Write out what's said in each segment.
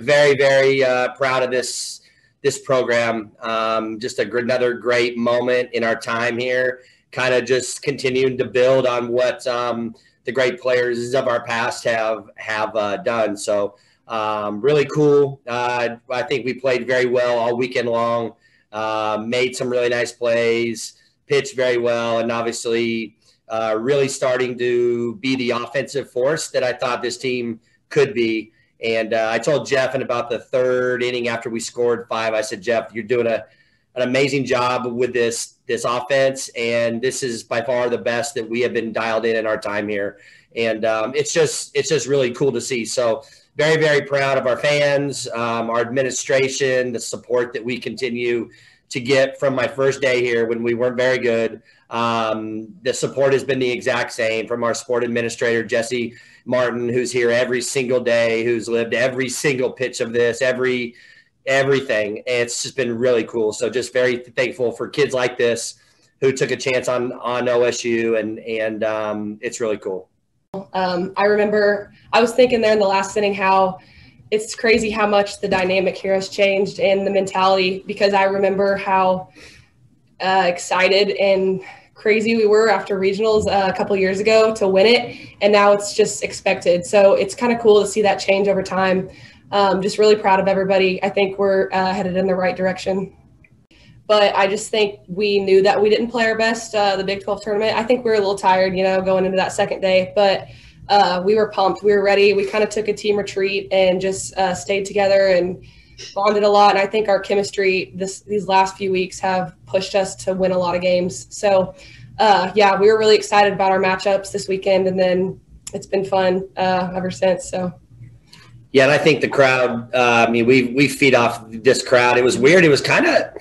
very, very uh, proud of this this program. Um, just a, another great moment in our time here. Kind of just continuing to build on what um, the great players of our past have have uh, done. So um, really cool. Uh, I think we played very well all weekend long. Uh, made some really nice plays, pitched very well, and obviously uh, really starting to be the offensive force that I thought this team could be. And uh, I told Jeff in about the third inning after we scored five, I said, Jeff, you're doing a, an amazing job with this this offense, and this is by far the best that we have been dialed in in our time here. And um, it's just it's just really cool to see. So very very proud of our fans, um, our administration, the support that we continue to get from my first day here when we weren't very good. Um, the support has been the exact same from our sport administrator, Jesse Martin, who's here every single day, who's lived every single pitch of this, every everything. It's just been really cool. So just very thankful for kids like this who took a chance on on OSU, and and um, it's really cool. Um, I remember I was thinking there in the last inning how it's crazy how much the dynamic here has changed and the mentality because I remember how uh, excited and crazy we were after regionals uh, a couple years ago to win it, and now it's just expected. So it's kind of cool to see that change over time. Um, just really proud of everybody. I think we're uh, headed in the right direction. But I just think we knew that we didn't play our best uh, the Big 12 tournament. I think we were a little tired, you know, going into that second day, but uh, we were pumped. We were ready. We kind of took a team retreat and just uh, stayed together and bonded a lot. And I think our chemistry this these last few weeks have pushed us to win a lot of games. So, uh, yeah, we were really excited about our matchups this weekend, and then it's been fun uh, ever since. So. Yeah, and I think the crowd. Uh, I mean, we we feed off this crowd. It was weird. It was kind of.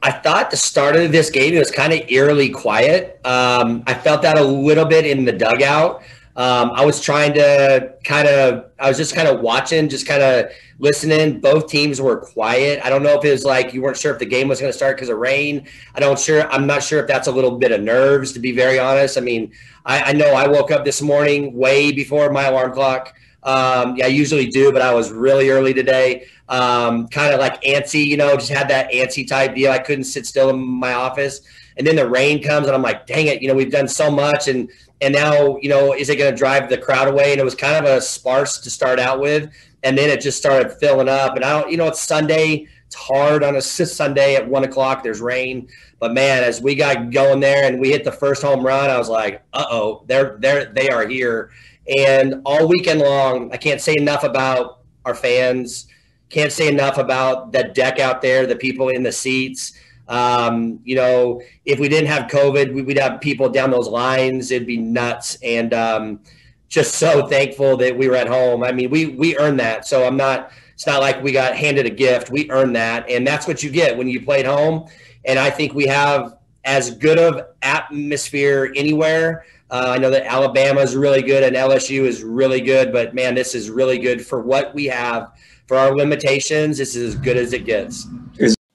I thought the start of this game it was kind of eerily quiet. Um, I felt that a little bit in the dugout. Um, I was trying to kind of, I was just kind of watching, just kind of listening. Both teams were quiet. I don't know if it was like you weren't sure if the game was going to start because of rain. I don't sure. I'm not sure if that's a little bit of nerves, to be very honest. I mean, I, I know I woke up this morning way before my alarm clock. Um, yeah, I usually do, but I was really early today. Um, kind of like antsy, you know, just had that antsy type deal. I couldn't sit still in my office. And then the rain comes, and I'm like, dang it, you know, we've done so much. And and now you know is it going to drive the crowd away? And it was kind of a sparse to start out with. And then it just started filling up. And i don't you know it's sunday. It's hard on a sunday at one o'clock. There's rain. But man as we got going there and we hit the first home run i was like uh-oh they're they're they are here. And all weekend long i can't say enough about our fans can't say enough about that deck out there the people in the seats um, you know, if we didn't have COVID, we, would have people down those lines. It'd be nuts. And um, just so thankful that we were at home. I mean, we we earned that. So I'm not. It's not like we got handed a gift. We earned that, and that's what you get when you play at home. And I think we have as good of atmosphere anywhere. Uh, I know that Alabama is really good and LSU is really good, but man, this is really good for what we have for our limitations. This is as good as it gets.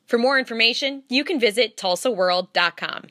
For more information, you can visit tulsaworld.com.